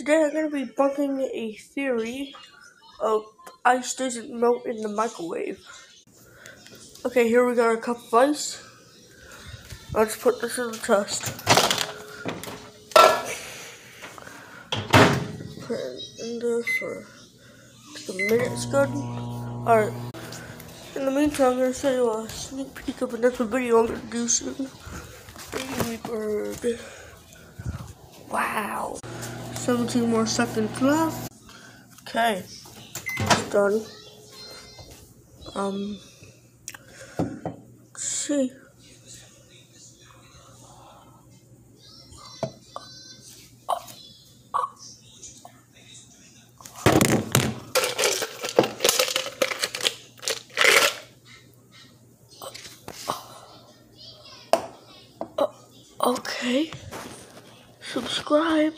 Today I'm going to be bunking a theory of ice doesn't melt in the microwave. Okay, here we got a cup of ice. Let's put this in the test. Put it in there for a minute's good. Alright. In the meantime, I'm going to show you a sneak peek of another video I'm going to do soon. Baby bird. Wow. 17 more seconds left. Okay. Done. Um. Let's see. Okay. Subscribe.